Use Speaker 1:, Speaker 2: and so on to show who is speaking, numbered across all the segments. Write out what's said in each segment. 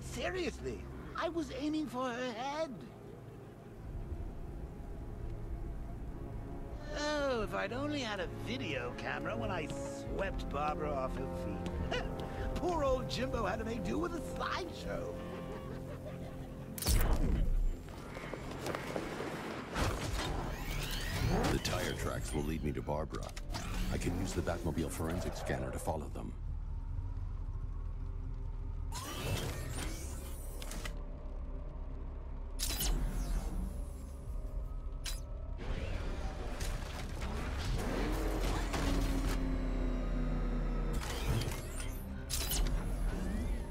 Speaker 1: Seriously, I was aiming for her head. Oh, if I'd only had a video camera when I swept Barbara off her feet. Poor old Jimbo had to make do with a slideshow.
Speaker 2: Tracks will lead me to Barbara. I can use the Batmobile forensic scanner to follow them.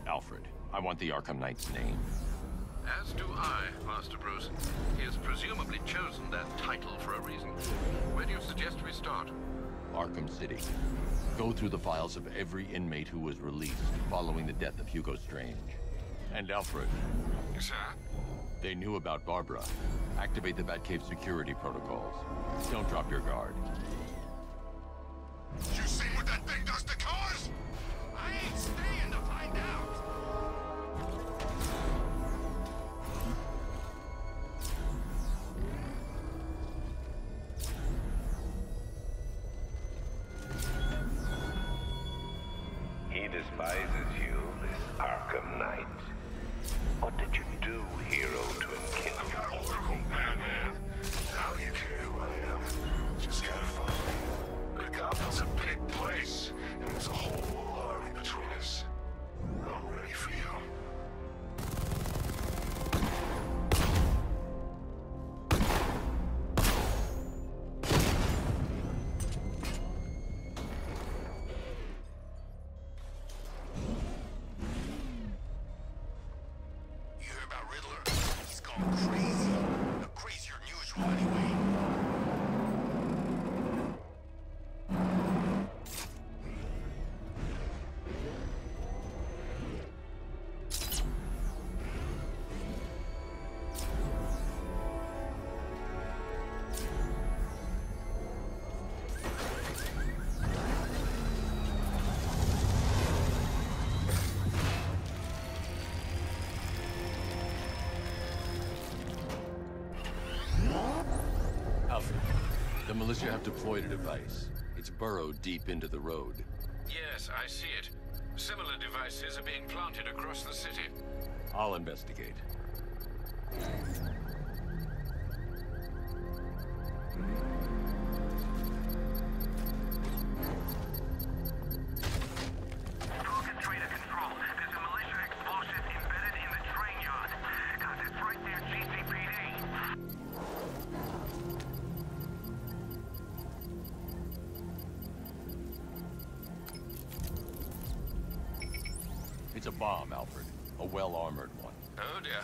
Speaker 3: Alfred, I want the Arkham Knight's name.
Speaker 4: As do I, Master Bruce. He has presumably chosen that title for a reason. Where do you suggest we start?
Speaker 3: Arkham City. Go through the files of every inmate who was released following the death of Hugo Strange. And Alfred,
Speaker 4: Sir?
Speaker 3: they knew about Barbara. Activate the Batcave security protocols. Don't drop your guard.
Speaker 5: You see what that thing does to
Speaker 3: the militia have deployed a device. It's burrowed deep into the road.
Speaker 4: Yes, I see it. Similar devices are being planted across the city.
Speaker 3: I'll investigate.
Speaker 6: It's
Speaker 3: a bomb, Alfred. A well-armored one.
Speaker 4: Oh dear.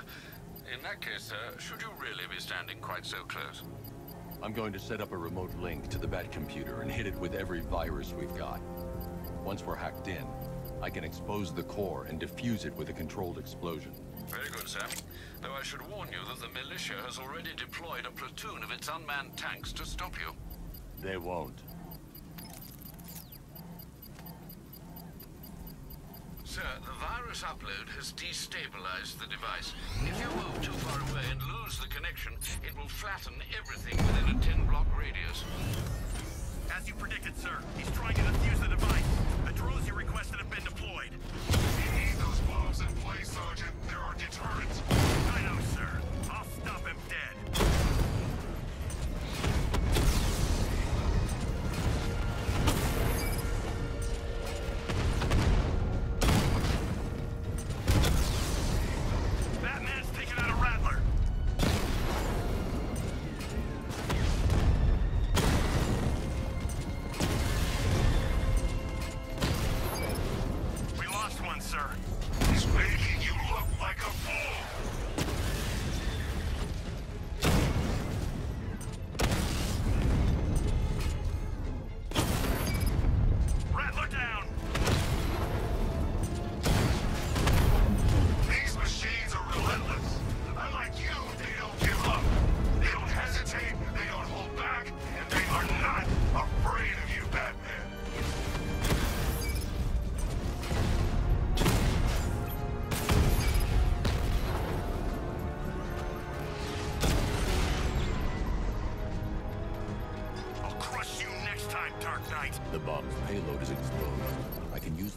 Speaker 4: In that case, sir, should you really be standing quite so close?
Speaker 3: I'm going to set up a remote link to the Bat computer and hit it with every virus we've got. Once we're hacked in, I can expose the core and defuse it with a controlled explosion.
Speaker 4: Very good, sir. Though I should warn you that the militia has already deployed a platoon of its unmanned tanks to stop you.
Speaker 3: They won't.
Speaker 4: Sir, the virus upload has destabilized the device. If you move too far away and lose the connection, it will flatten everything within a 10-block radius.
Speaker 6: As you predicted, sir, he's trying to defuse the device. The drones you requested have been deployed.
Speaker 5: You need those bombs in place, Sergeant. There are deterrents.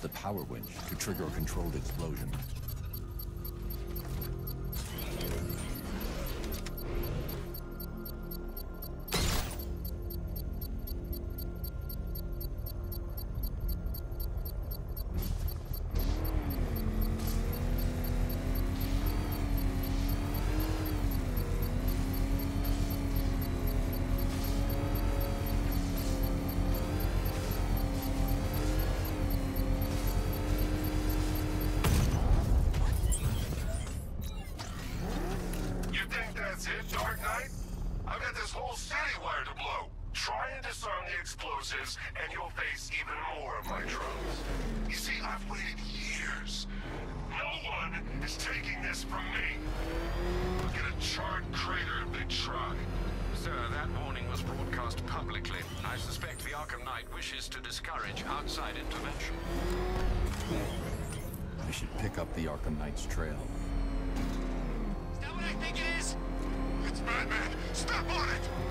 Speaker 5: The power winch to trigger a controlled explosion.
Speaker 4: Was broadcast publicly. I suspect the Arkham Knight wishes to discourage outside intervention.
Speaker 5: I should pick up the Arkham Knight's trail.
Speaker 7: Is that what I think it is? It's Batman! Step on it!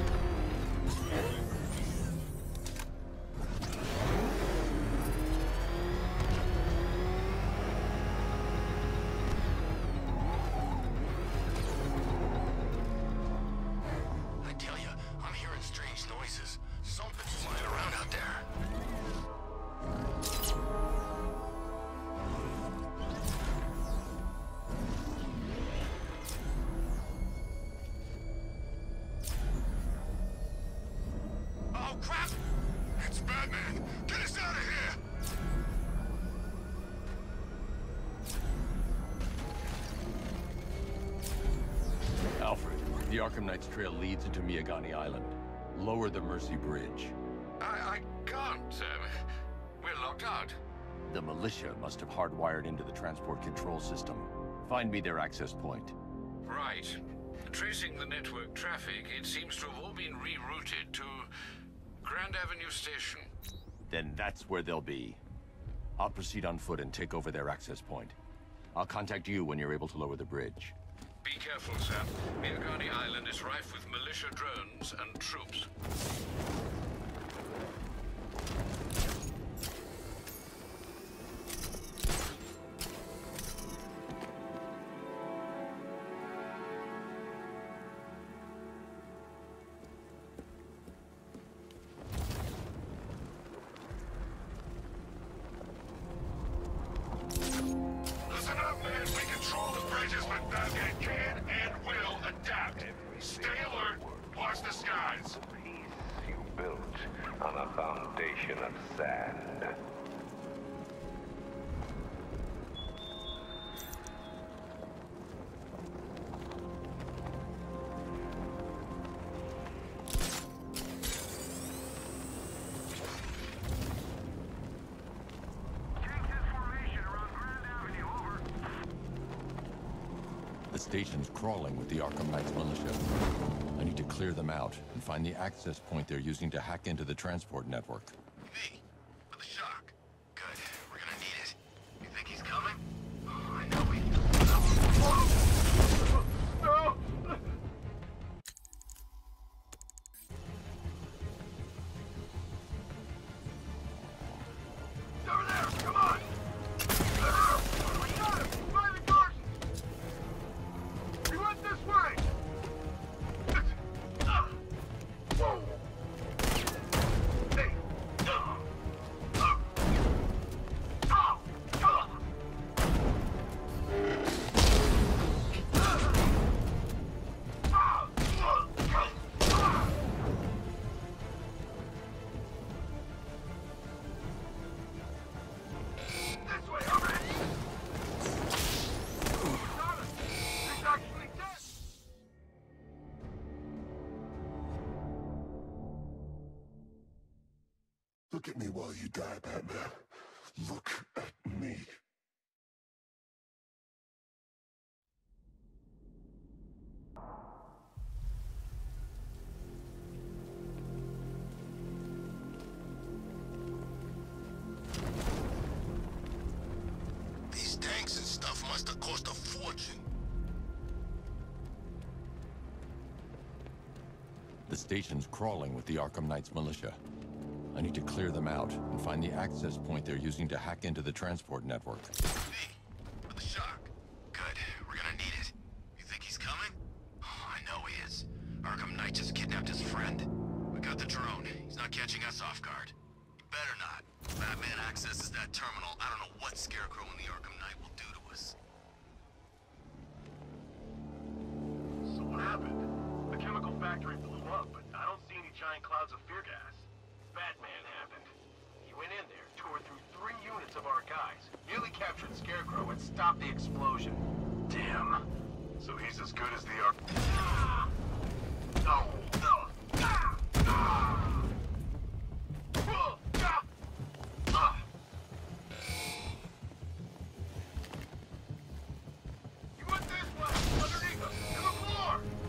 Speaker 3: Arkham Knight's trail leads into Miagani Island. Lower the Mercy Bridge.
Speaker 4: I, I can't, sir. We're locked out.
Speaker 3: The militia must have hardwired into the transport control system. Find me their access point.
Speaker 4: Right. Tracing the network traffic, it seems to have all been rerouted to Grand Avenue Station.
Speaker 3: Then that's where they'll be. I'll proceed on foot and take over their access point. I'll contact you when you're able to lower the bridge.
Speaker 4: Be careful, sir. Miagani Island is rife with militia drones and troops.
Speaker 5: Station's crawling with the Arkham Knight's militia. I need to clear them out and find the access point they're using to hack into the transport network.
Speaker 7: While you die, Batman. Look at me. These tanks and stuff must have cost a fortune.
Speaker 5: The station's crawling with the Arkham Knight's militia. I need to clear them out and find the access point they're using to hack into the transport network.
Speaker 8: Hey, for the shock. Good, we're gonna need it. You think he's coming? Oh, I know he is. Arkham Knight just kidnapped his friend. We got the drone. He's not catching us off guard. He better not. Batman accesses that terminal, I don't know what Scarecrow and the Arkham Knight will do to us.
Speaker 7: So what happened? The chemical factory blew up, but I don't see any giant clouds of good as the arc.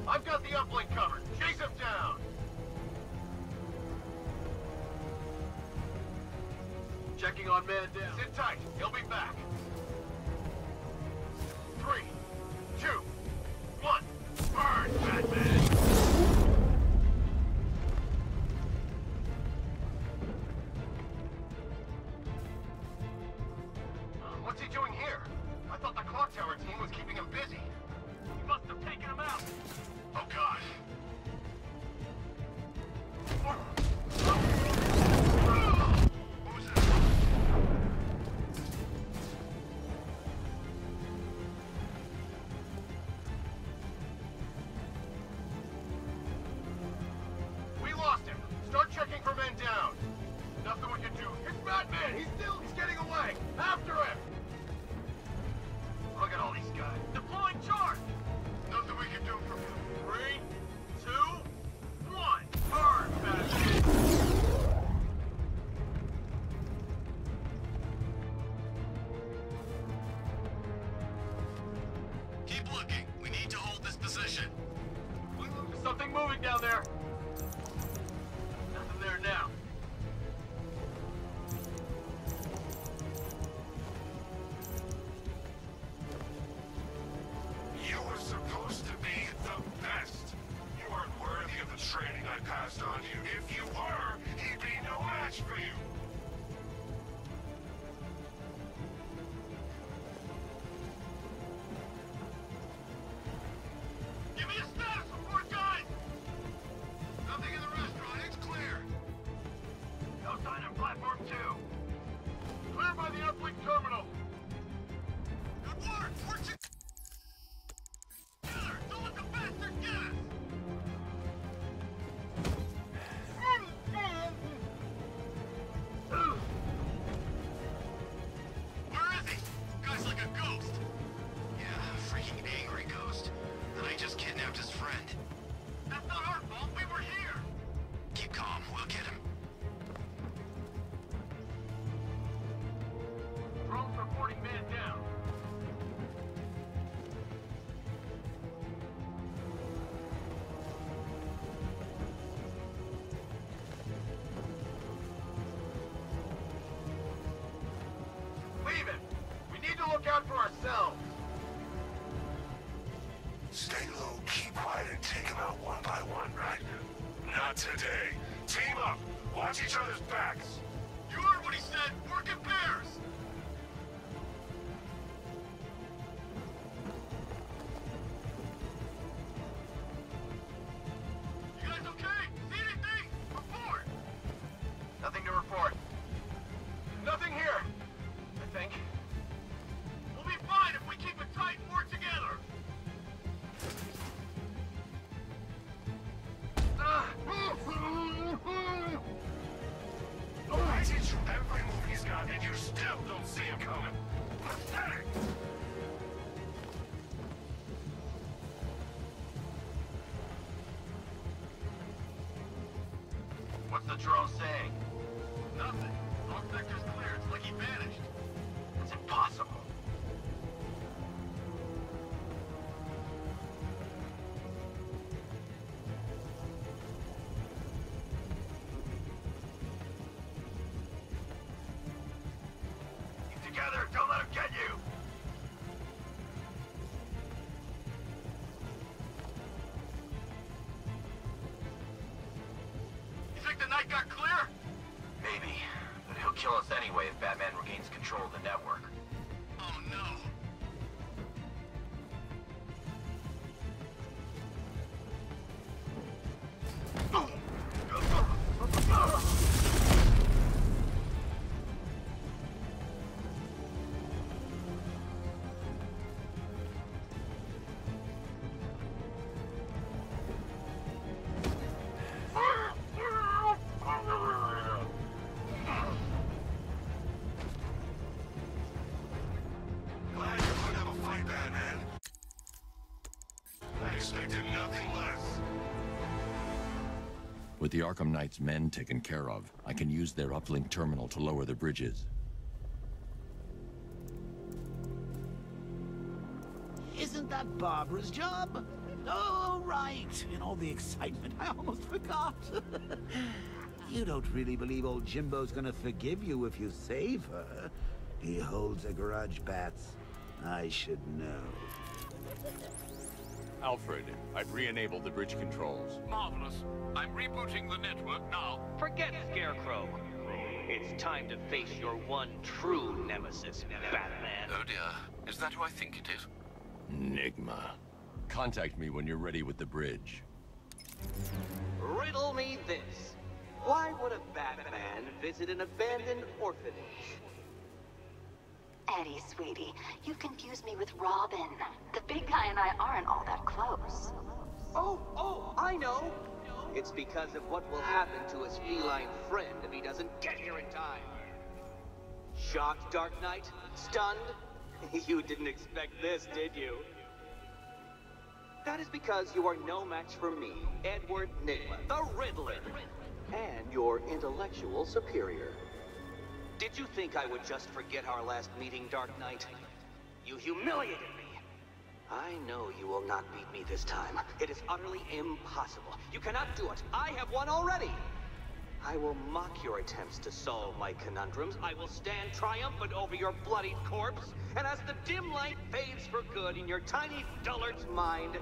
Speaker 7: I've got the uplink covered. Chase him down! Checking on man down. Sit tight. He'll be back. moving down there.
Speaker 9: today. Team up. Watch each other's backs.
Speaker 7: You heard what he said. Work it back. and
Speaker 9: you still don't see him coming. Pathetic!
Speaker 7: the Knight got clear? Maybe, but he'll kill us anyway if Batman regains control of the
Speaker 5: network. The Arkham Knight's men taken care of, I can use their uplink terminal to lower the bridges.
Speaker 1: Isn't that Barbara's job? Oh, right. In all the excitement, I almost forgot. you don't really believe old Jimbo's gonna forgive you if you save her. He holds a grudge, Bats. I should know.
Speaker 3: Alfred, I've re-enabled the bridge controls.
Speaker 4: Marvelous. I'm rebooting the network now.
Speaker 10: Forget Scarecrow. It's time to face your one true nemesis, Batman.
Speaker 4: Oh dear. Is that who I think it is?
Speaker 5: Enigma.
Speaker 3: Contact me when you're ready with the bridge.
Speaker 10: Riddle me this. Why would a Batman visit an abandoned orphanage?
Speaker 11: Eddie, sweetie, you confused me with Robin. The big guy and I aren't all that close.
Speaker 10: Oh, oh, I know! It's because of what will happen to his feline friend if he doesn't get here in time. Shocked, Dark Knight? Stunned? you didn't expect this, did you? That is because you are no match for me, Edward Nigma, the Riddler, and your intellectual superior. Did you think I would just forget our last meeting, Dark Knight? You humiliated me. I know you will not beat me this time. It is utterly impossible. You cannot do it. I have won already. I will mock your attempts to solve my conundrums. I will stand triumphant over your bloodied corpse. And as the dim light fades for good in your tiny dullard's mind,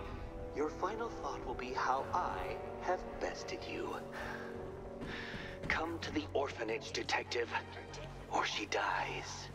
Speaker 10: your final thought will be how I have bested you. Come to the orphanage, detective, or she dies.